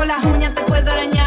con las uñas te puedo arañar.